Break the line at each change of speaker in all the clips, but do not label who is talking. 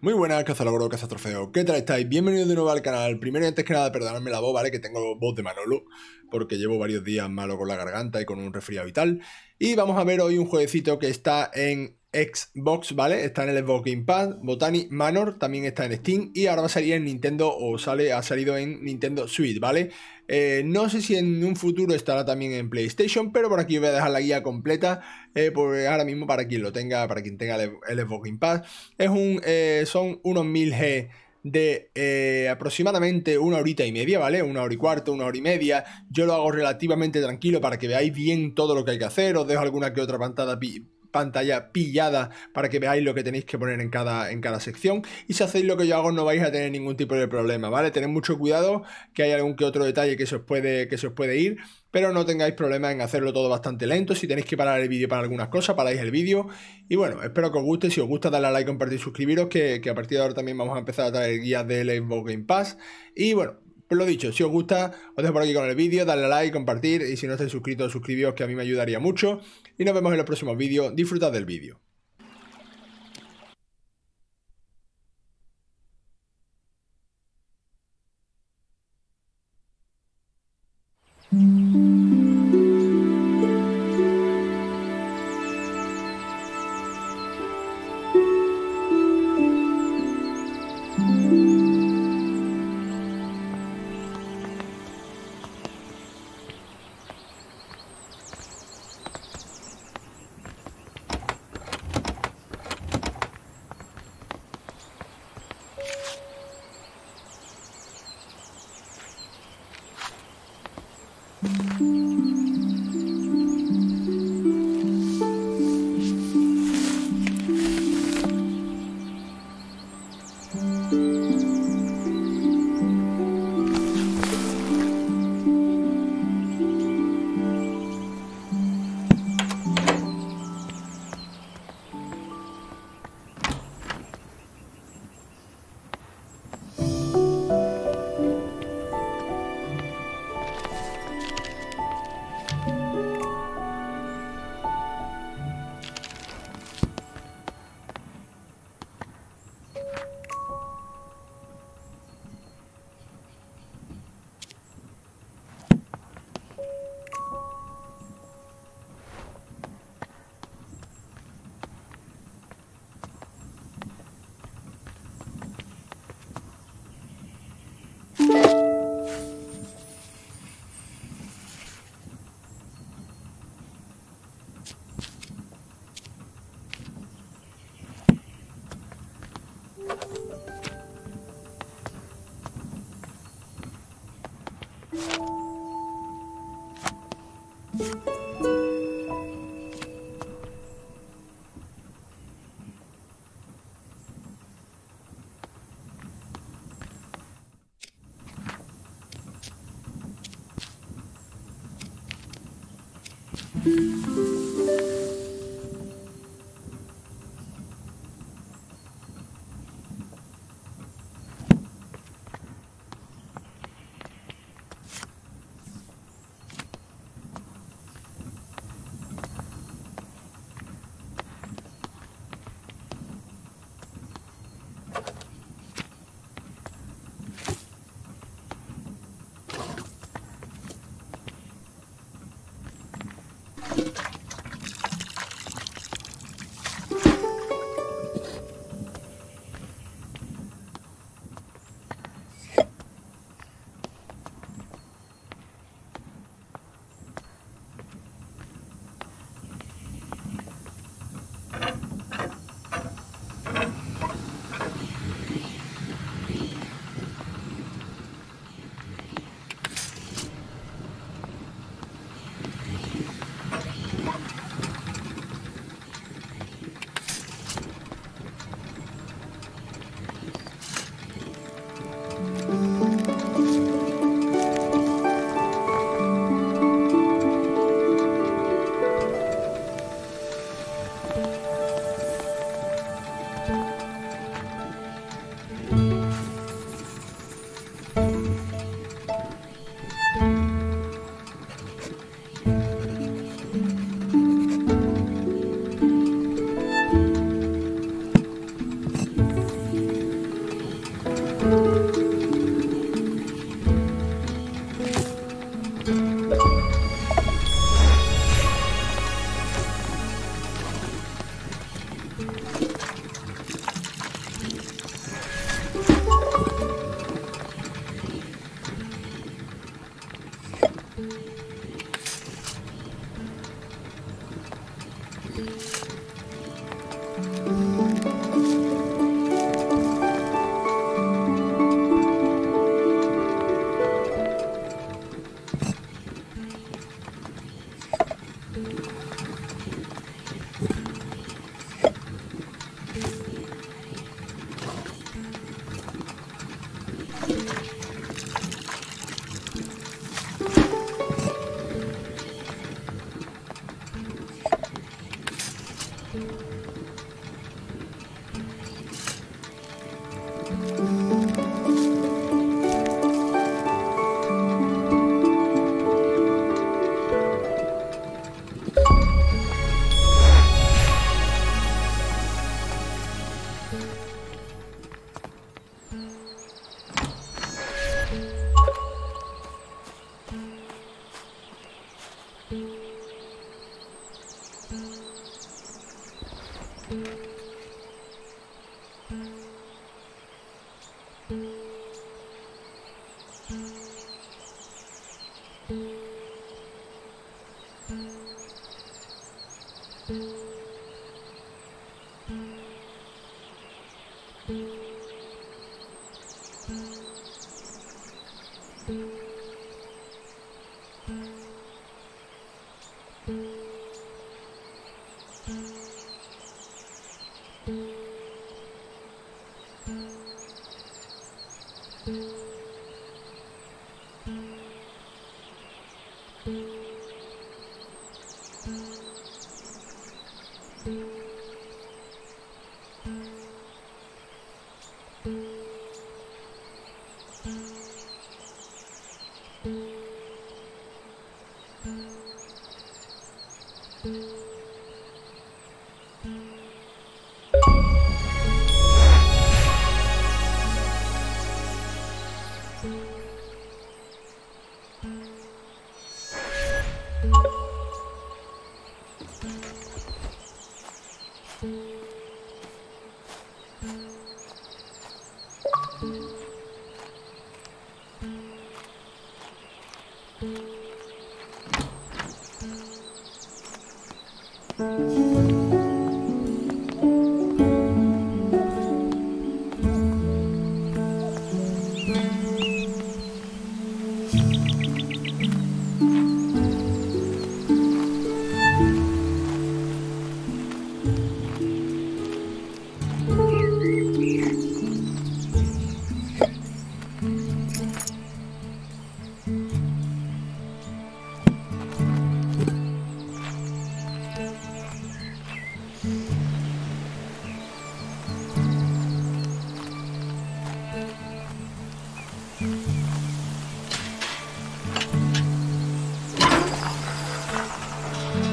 Muy buenas, cazalogro, cazatrofeo. ¿Qué tal estáis? Bienvenidos de nuevo al canal. Primero antes que nada, perdonadme la voz, ¿vale? Que tengo voz de Manolo, porque llevo varios días malo con la garganta y con un resfriado y tal. Y vamos a ver hoy un jueguecito que está en Xbox, ¿vale? Está en el Xbox Game Pass, Botany Manor, también está en Steam y ahora va a salir en Nintendo o sale, ha salido en Nintendo Switch, ¿vale? Eh, no sé si en un futuro estará también en PlayStation, pero por aquí voy a dejar la guía completa, eh, ahora mismo para quien lo tenga, para quien tenga el, Xbox Game Pass. Es un, eh, son unos 1000G de aproximadamente una horita y media, ¿vale? Una hora y cuarto, una hora y media. Yo lo hago relativamente tranquilo para que veáis bien todo lo que hay que hacer. Os dejo alguna que otra pantalla pantalla pillada para que veáis lo que tenéis que poner en cada, en cada sección. Y si hacéis lo que yo hago no vais a tener ningún tipo de problema, ¿vale? Tened mucho cuidado que hay algún que otro detalle que se os puede, que se os puede ir, pero no tengáis problema en hacerlo todo bastante lento, si tenéis que parar el vídeo para algunas cosas, paráis el vídeo. Y bueno, espero que os guste, si os gusta darle a like, compartir, suscribiros, que, a partir de ahora también vamos a empezar a traer guías del Xbox Game Pass. Y bueno, pues lo dicho, si os gusta, os dejo por aquí con el vídeo, darle a like, compartir y si no estáis suscritos, suscribíos que a mí me ayudaría mucho y nos vemos en los próximos vídeos. Disfrutad del vídeo. Mm.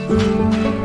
Música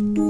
Mm-hmm.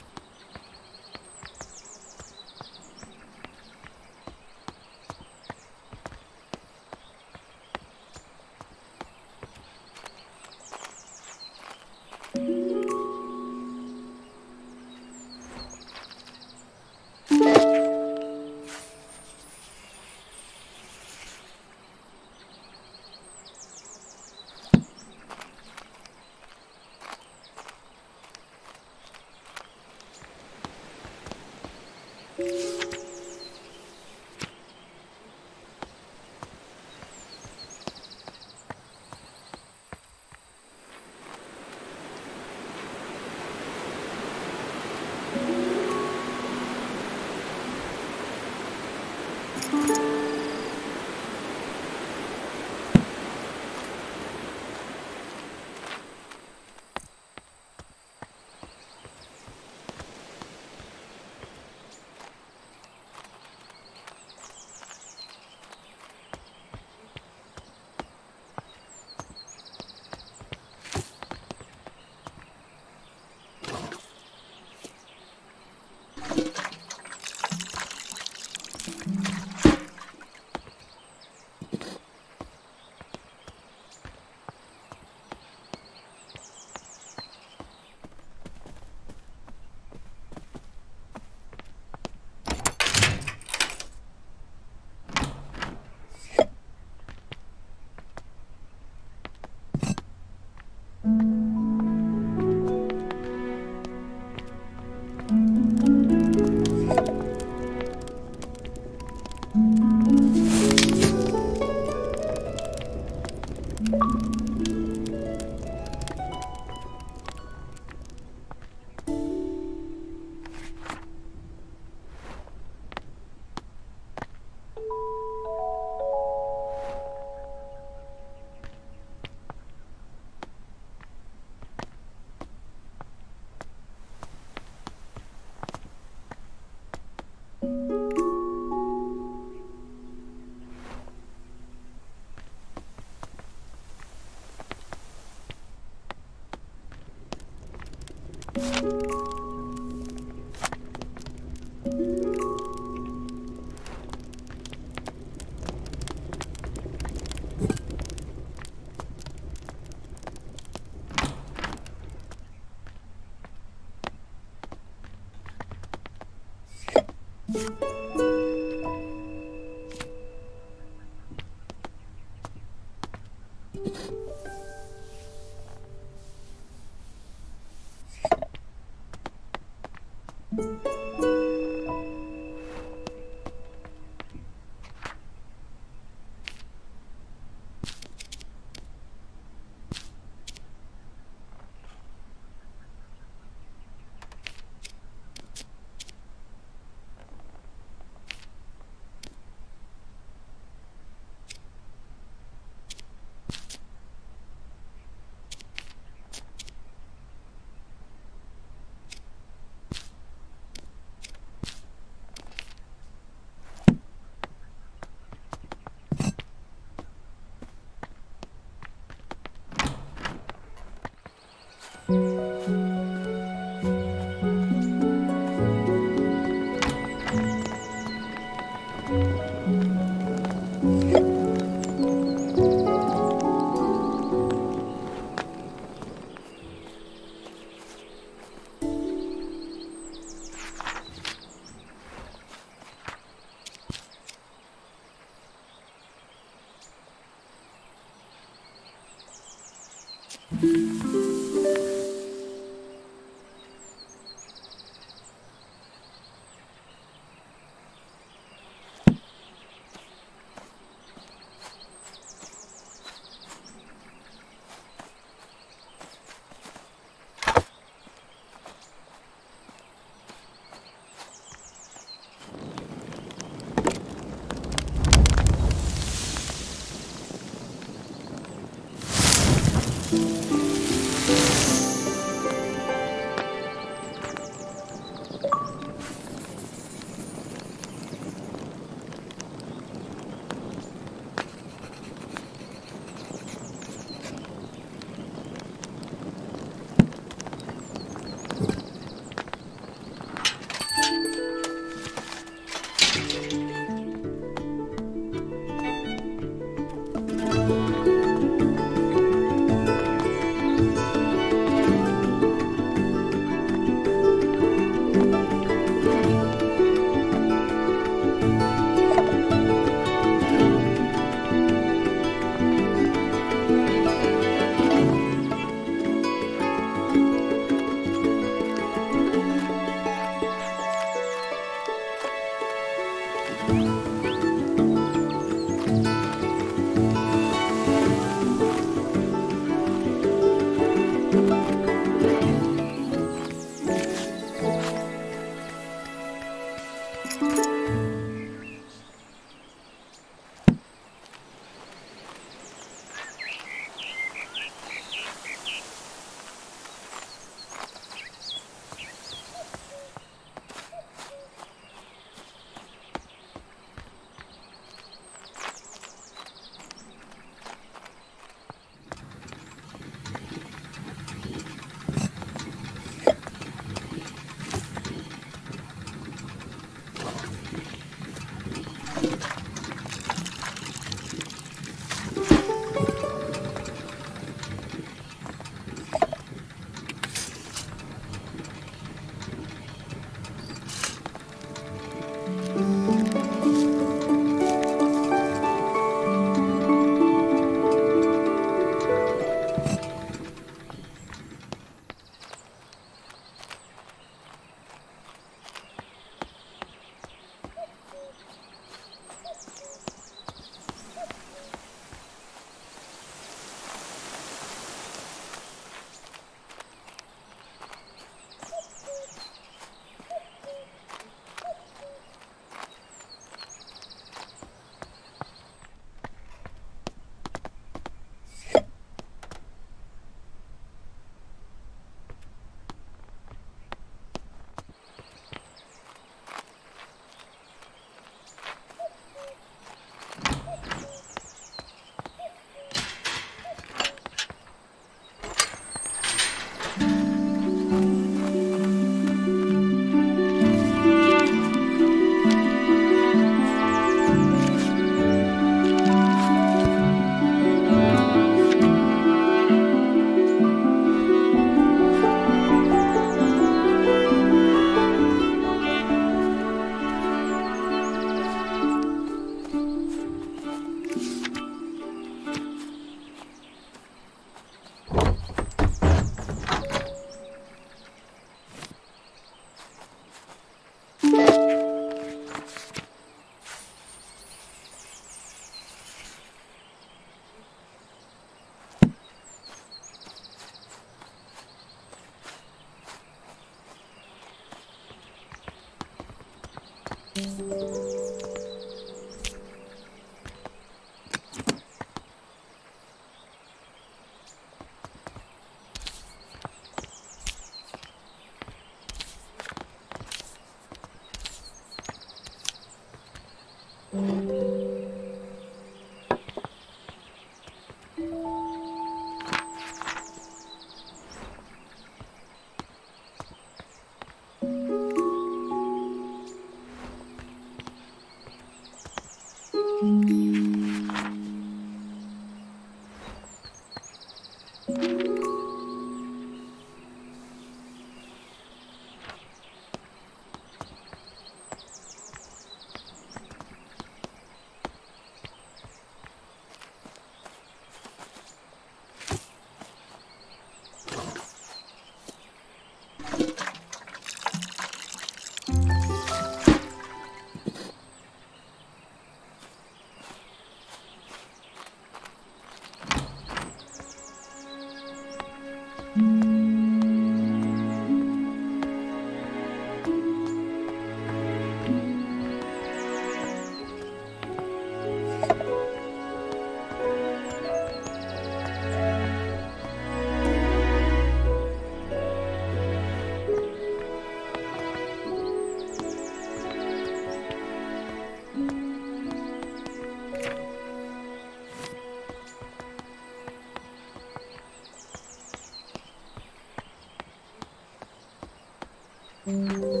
嗯。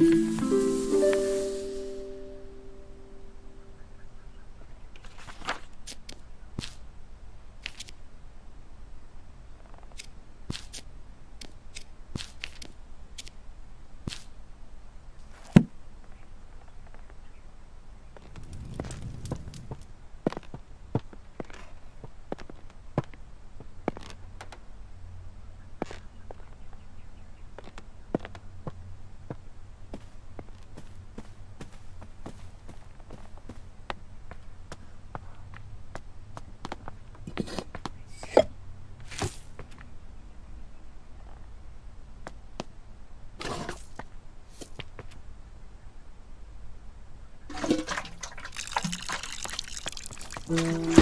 うん。Mm-hmm.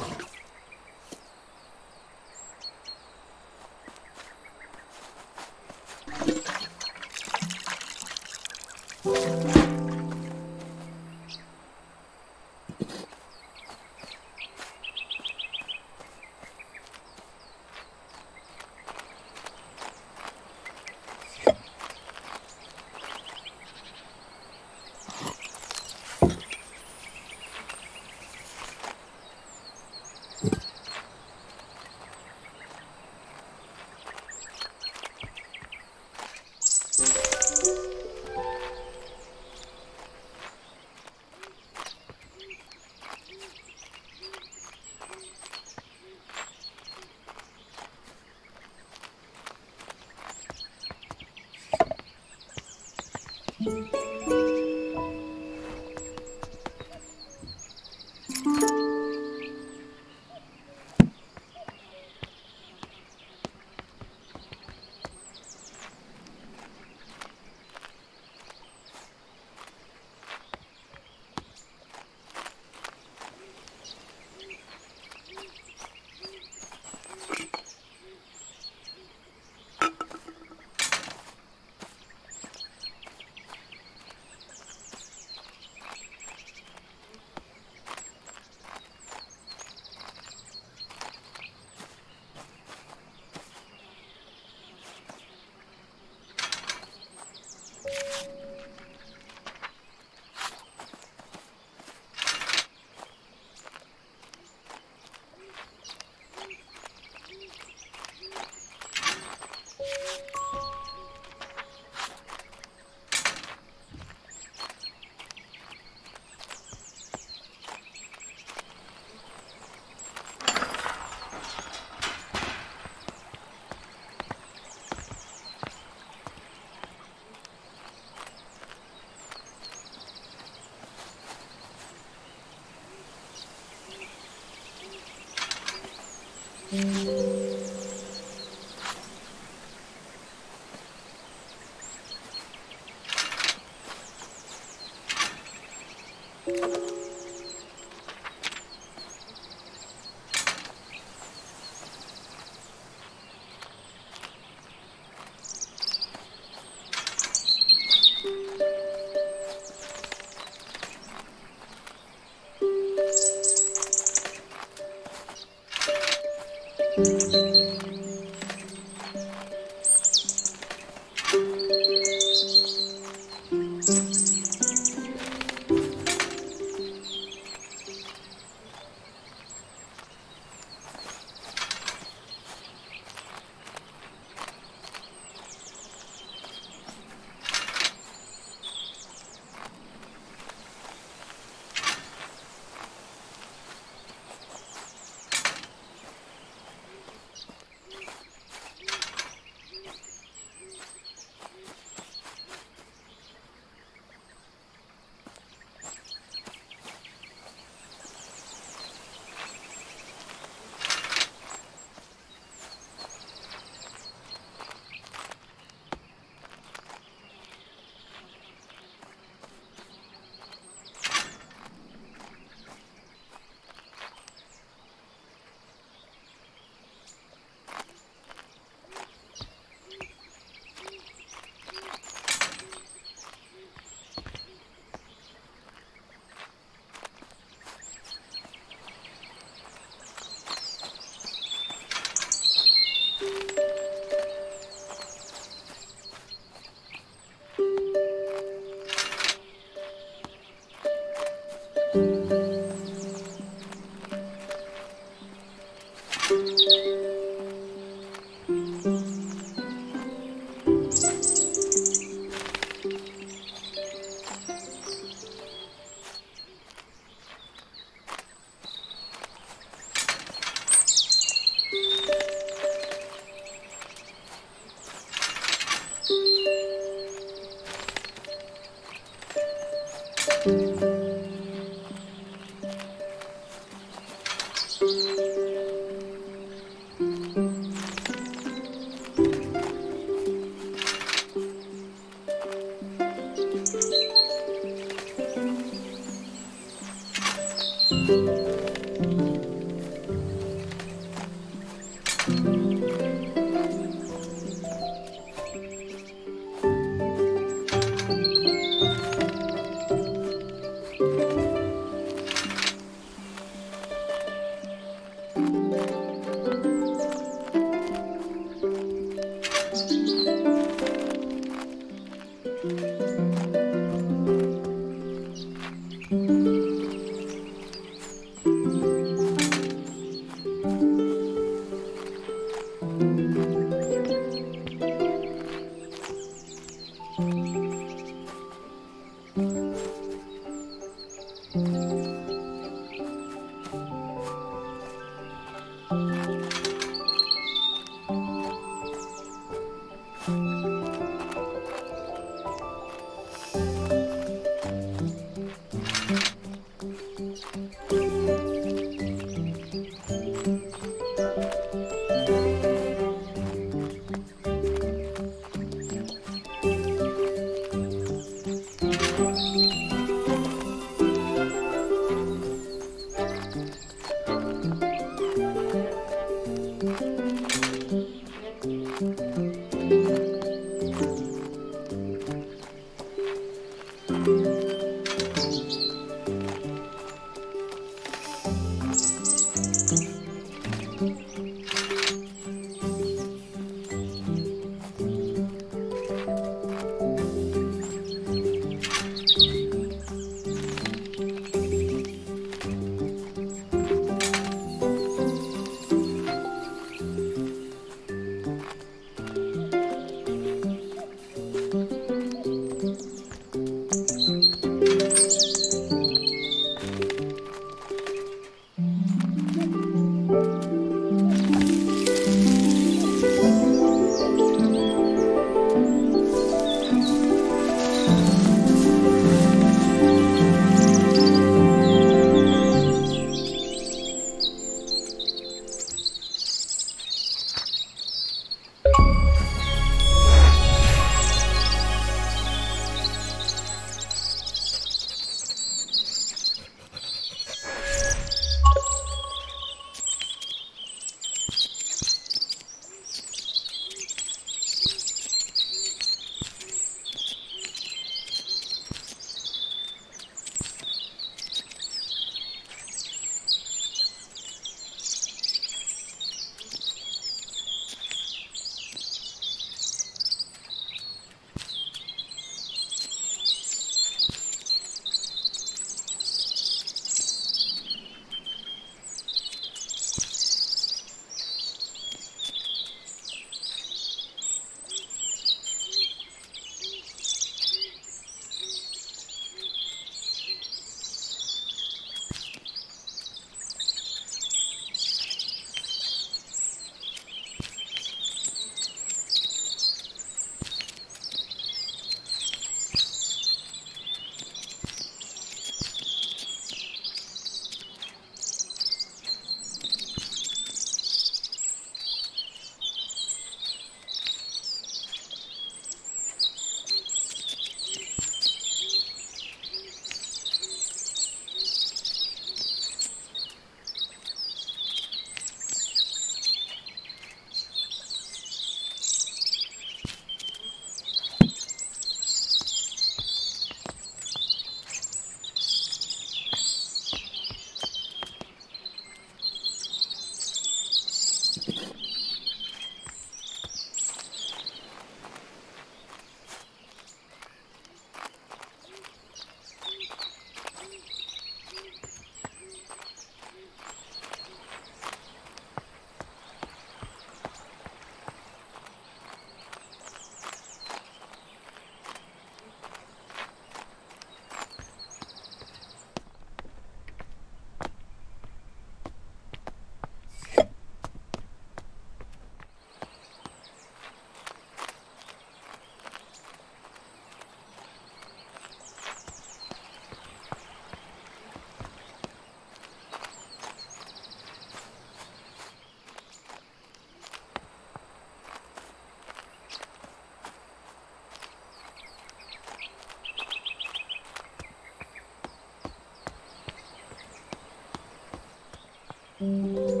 Música